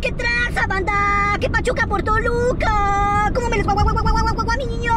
¿Qué traza, banda? ¿Qué pachuca por Toluca? ¿Cómo me les guau, guau, guau, guau, mis niños?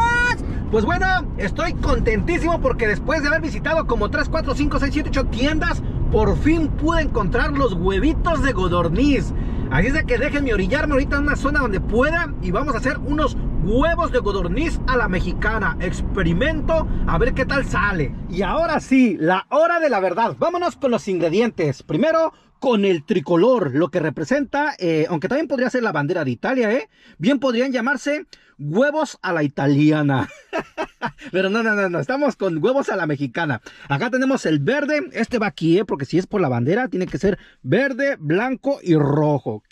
Pues bueno, estoy contentísimo porque después de haber visitado como 3, 4, 5, 6, 7, 8 tiendas, por fin pude encontrar los huevitos de godorniz. Así es de que déjenme orillarme ahorita en una zona donde pueda y vamos a hacer unos huevos de godorniz a la mexicana. Experimento a ver qué tal sale. Y ahora sí, la hora de la verdad. Vámonos con los ingredientes. Primero, con el tricolor, lo que representa, eh, aunque también podría ser la bandera de Italia, ¿eh? Bien podrían llamarse huevos a la italiana. Pero no, no, no, no, estamos con huevos a la mexicana. Acá tenemos el verde, este va aquí, ¿eh? porque si es por la bandera, tiene que ser verde, blanco y rojo.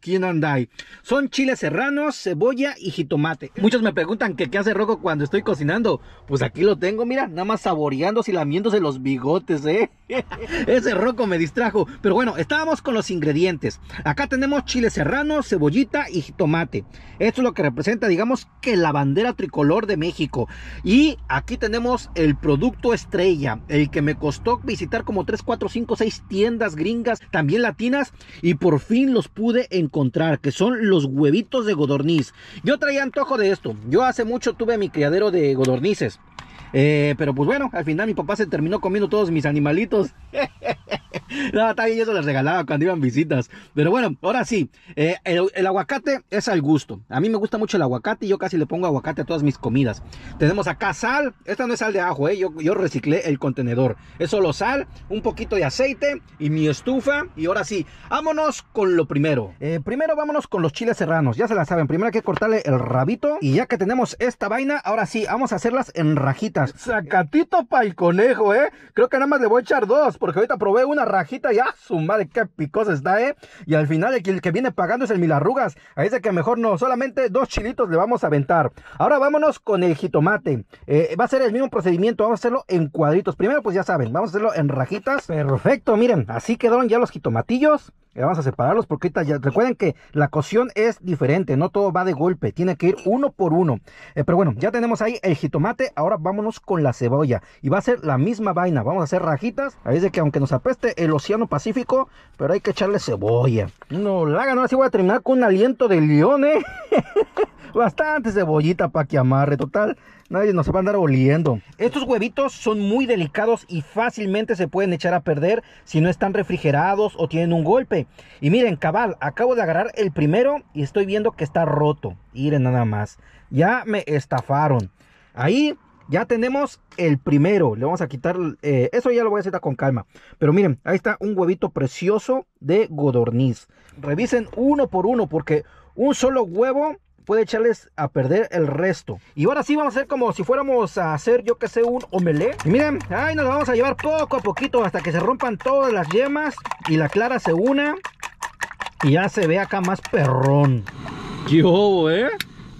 ¿Quién anda ahí? Son chiles serranos, cebolla y jitomate. Muchos me preguntan que qué hace rojo cuando estoy cocinando. Pues aquí lo tengo, mira, nada más saboreándose y lamiéndose los bigotes, ¿eh? Ese rojo me distrajo. Pero bueno, estábamos con los ingredientes. Acá tenemos chile serrano, cebollita y jitomate. Esto es lo que representa, digamos, que la bandera tricolor de México. Y aquí tenemos el producto estrella, el que me costó visitar como 3, 4, 5, 6 tiendas gringas, también latinas, y por fin los pude encontrar, que son los huevitos de godorniz. Yo traía antojo de esto. Yo hace mucho tuve mi criadero de godornices. Eh, pero pues bueno, al final mi papá se terminó comiendo todos mis animalitos. no, está bien, eso les regalaba cuando iban visitas. Pero bueno, ahora sí, eh, el, aguacate es al gusto. A mí me gusta mucho el aguacate y yo casi le pongo aguacate a todas mis comidas. Tenemos acá sal, esta no es sal de ajo, eh. yo, yo reciclé el contenedor. Es solo sal, un poquito de aceite y mi estufa. Y ahora sí, vámonos con lo primero. Eh, primero vámonos con los chiles serranos, ya se la saben. Primero hay que cortarle el rabito. Y ya que tenemos esta vaina, ahora sí, vamos a hacerlas en rajitas. Sacatito para el conejo, eh. Creo que nada más le voy a echar dos, porque ahorita probé una rajita y ¡ah, su madre, qué picosa está, eh! Y al final el que, viene pagando es el milarrugas. Ahí dice que mejor no, solamente dos chilitos le vamos a aventar. Ahora vámonos con el jitomate. Eh, va a ser el mismo procedimiento, vamos a hacerlo en cuadritos. Primero, pues ya saben, vamos a hacerlo en rajitas. Perfecto, miren, así quedaron ya los jitomatillos. Vamos a separarlos porque recuerden que la cocción es diferente, no todo va de golpe, tiene que ir uno por uno. Eh, pero bueno, ya tenemos ahí el jitomate, ahora vámonos con la cebolla y va a ser la misma vaina, vamos a hacer rajitas, ahí de que aunque nos apeste el océano Pacífico, pero hay que echarle cebolla. No la hagan, así voy a terminar con un aliento de león, ¿eh? Bastante cebollita para que amarre, total. Nadie nos va a andar oliendo. Estos huevitos son muy delicados y fácilmente se pueden echar a perder si no están refrigerados o tienen un golpe. Y miren, cabal, acabo de agarrar el primero y estoy viendo que está roto. Miren nada más. Ya me estafaron. Ahí ya tenemos el primero. Le vamos a quitar... Eh, eso ya lo voy a hacer con calma. Pero miren, ahí está un huevito precioso de godorniz. Revisen uno por uno porque un solo huevo puede echarles a perder el resto. Y ahora sí vamos a hacer como si fuéramos a hacer, yo que sé, un omelé. Y miren, ahí nos lo vamos a llevar poco a poquito hasta que se rompan todas las yemas y la clara se una. Y ya se ve acá más perrón. Yo, eh?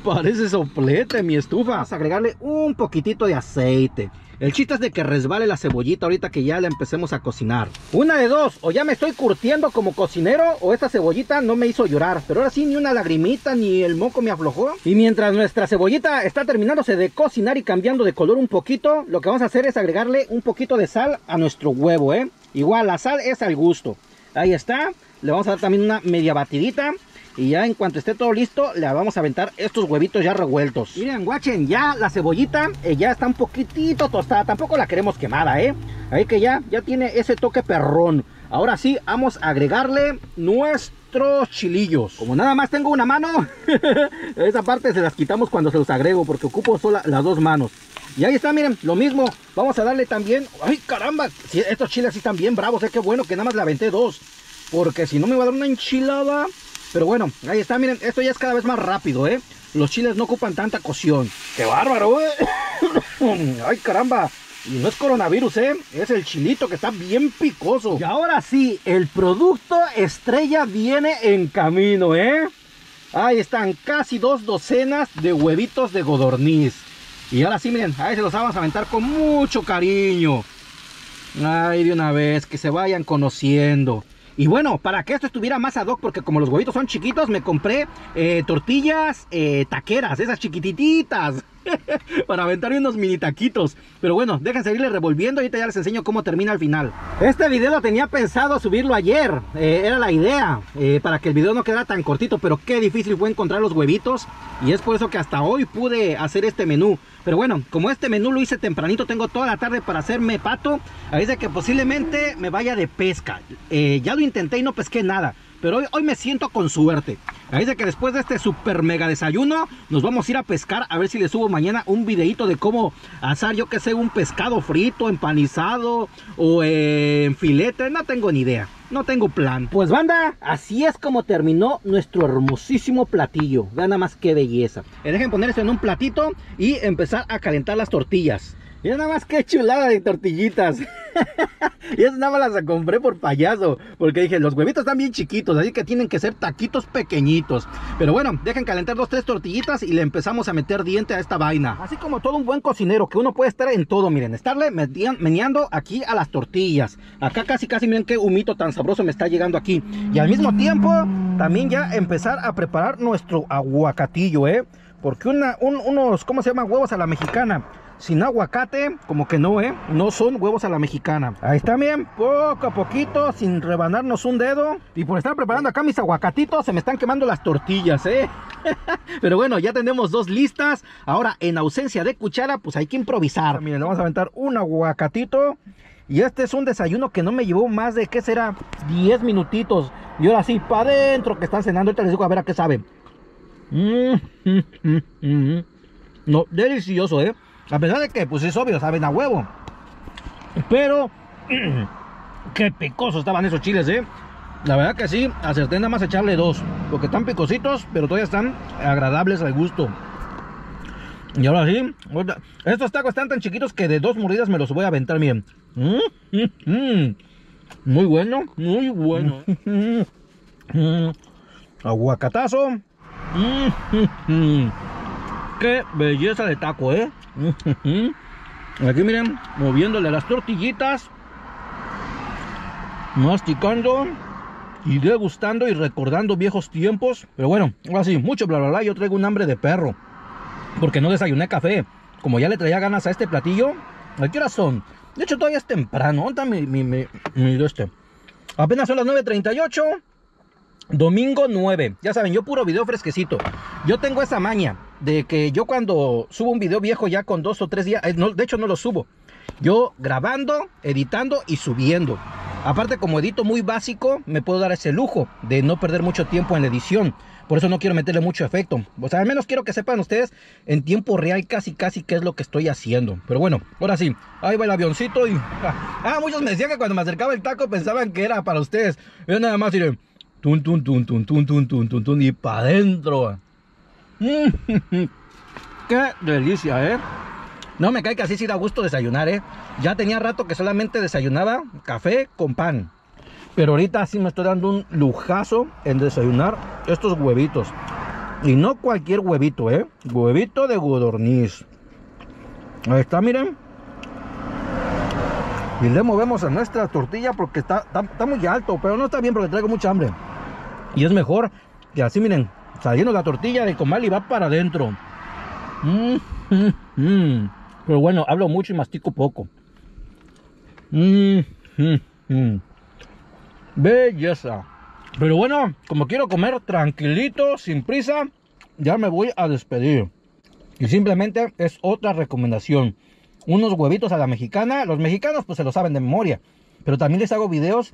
Parece soplete mi estufa. Vamos a agregarle un poquitito de aceite. El chiste es de que resbale la cebollita ahorita que ya la empecemos a cocinar. Una de dos, o ya me estoy curtiendo como cocinero o esta cebollita no me hizo llorar. Pero ahora sí, ni una lagrimita ni el moco me aflojó. Y mientras nuestra cebollita está terminándose de cocinar y cambiando de color un poquito, lo que vamos a hacer es agregarle un poquito de sal a nuestro huevo, ¿eh? Igual, la sal es al gusto. Ahí está. Le vamos a dar también una media batidita. Y ya en cuanto esté todo listo, le vamos a aventar estos huevitos ya revueltos. Miren, guachen, ya la cebollita eh, ya está un poquitito tostada. Tampoco la queremos quemada, ¿eh? Ahí que ya, ya tiene ese toque perrón. Ahora sí, vamos a agregarle nuestros chilillos. Como nada más tengo una mano, esa parte se las quitamos cuando se los agrego porque ocupo solo las dos manos. Y ahí está, miren, lo mismo. Vamos a darle también... ¡Ay, caramba! estos chiles sí están bien bravos, es que bueno que nada más le aventé dos. Porque si no me va a dar una enchilada... Pero bueno, ahí está, miren, esto ya es cada vez más rápido, ¿eh? Los chiles no ocupan tanta cocción. ¡Qué bárbaro, eh! ¡Ay, caramba! Y no es coronavirus, ¿eh? Es el chilito que está bien picoso. Y ahora sí, el producto estrella viene en camino, ¿eh? Ahí están casi dos docenas de huevitos de godorniz. Y ahora sí, miren, ahí se los vamos a aventar con mucho cariño. Ay, de una vez, que se vayan conociendo. Y bueno, para que esto estuviera más ad hoc, porque como los huevitos son chiquitos, me compré eh, tortillas eh, taqueras, esas chiquititas. para aventarme unos mini taquitos. Pero bueno, dejen seguirle revolviendo ahorita ya les enseño cómo termina al final. Este video lo tenía pensado subirlo ayer, eh, era la idea, eh, para que el video no quedara tan cortito, pero qué difícil fue encontrar los huevitos y es por eso que hasta hoy pude hacer este menú. Pero bueno, como este menú lo hice tempranito, tengo toda la tarde para hacerme pato, ahí de que posiblemente me vaya de pesca. Eh, ya lo intenté y no pesqué nada. Pero hoy, hoy me siento con suerte. Ahí dice que después de este super mega desayuno, nos vamos a ir a pescar. A ver si le subo mañana un videito de cómo asar, yo que sé, un pescado frito, empanizado o en filete. No tengo ni idea. No tengo plan. Pues banda, así es como terminó nuestro hermosísimo platillo. Vean nada más qué belleza. Eh, dejen poner esto en un platito y empezar a calentar las tortillas. Mira nada más qué chulada de tortillitas. y eso nada más las compré por payaso. Porque dije, los huevitos están bien chiquitos. Así que tienen que ser taquitos pequeñitos. Pero bueno, dejen calentar dos, tres tortillitas. Y le empezamos a meter diente a esta vaina. Así como todo un buen cocinero. Que uno puede estar en todo, miren. Estarle meneando aquí a las tortillas. Acá casi, casi miren qué humito tan sabroso me está llegando aquí. Y al mismo tiempo, también ya empezar a preparar nuestro aguacatillo, ¿eh? Porque unos, ¿cómo se llama? Huevos a la mexicana sin aguacate, como que no, ¿eh? No son huevos a la mexicana. Ahí está bien, poco a poquito, sin rebanarnos un dedo. Y por estar preparando acá mis aguacatitos, se me están quemando las tortillas, ¿eh? Pero bueno, ya tenemos dos listas. Ahora, en ausencia de cuchara, pues hay que improvisar. Miren, le vamos a aventar un aguacatito. Y este es un desayuno que no me llevó más de, ¿qué será? 10 minutitos. Y ahora sí, para adentro que están cenando. Ahorita les digo a ver a qué sabe. Mm, mm, mm, no, delicioso, ¿eh? A pesar de que, pues es obvio, saben a huevo. Pero, qué picosos estaban esos chiles, ¿eh? La verdad que sí, acerté nada más echarle dos. Porque están picositos, pero todavía están agradables al gusto. Y ahora sí, estos tacos están tan chiquitos que de dos mordidas me los voy a aventar bien. Mm, mm, mm. Muy bueno, muy bueno. Aguacatazo. Qué belleza de taco, ¿eh? Aquí miren, moviéndole las tortillitas, masticando y degustando y recordando viejos tiempos. Pero bueno, ahora sí, mucho bla bla bla. Yo traigo un hambre de perro porque no desayuné café. Como ya le traía ganas a este platillo, ¿a qué hora son? De hecho, todavía es temprano. ¿Dónde está mi, mi, mi, este? Apenas son las 9.38. Domingo 9. Ya saben, yo puro video fresquecito. Yo tengo esa maña de que yo cuando subo un video viejo ya con dos o tres días, eh, no, de hecho no lo subo. Yo grabando, editando y subiendo. Aparte como edito muy básico, me puedo dar ese lujo de no perder mucho tiempo en la edición. Por eso no quiero meterle mucho efecto. O sea, al menos quiero que sepan ustedes en tiempo real casi casi qué es lo que estoy haciendo. Pero bueno, ahora sí, ahí va el avioncito y... Ah, muchos me decían que cuando me acercaba el taco pensaban que era para ustedes. Yo nada más diré... Tun, tun, tun, tun, tun, tun, tun, tun, tun, y para adentro. Qué delicia, ¿eh? No me cae que así sí da gusto desayunar, ¿eh? Ya tenía rato que solamente desayunaba café con pan. Pero ahorita sí me estoy dando un lujazo en desayunar estos huevitos. Y no cualquier huevito, ¿eh? Huevito de godorniz. Ahí está, miren. Y le movemos a nuestra tortilla porque está, está, muy alto, pero no está bien porque traigo mucha hambre. Y es mejor que así, miren, saliendo la tortilla de comal y va para adentro. Mm, mm, mm. Pero bueno, hablo mucho y mastico poco. Belleza. Pero bueno, como quiero comer tranquilito, sin prisa, ya me voy a despedir. Y simplemente es otra recomendación. Unos huevitos a la mexicana. Los mexicanos pues se lo saben de memoria. Pero también les hago videos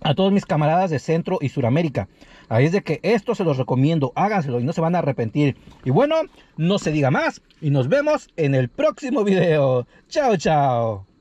a todos mis camaradas de Centro y Suramérica. Ahí es de que esto se los recomiendo, háganselo y no se van a arrepentir. Y bueno, no se diga más y nos vemos en el próximo video. Chao, chao.